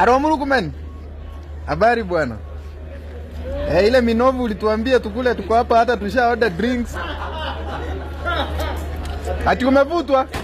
Aromurukumen. Habari bwana. Eh, ile minovu ulituambia tukule, tuko hapa hata tusha order drinks. Ati umevutwa?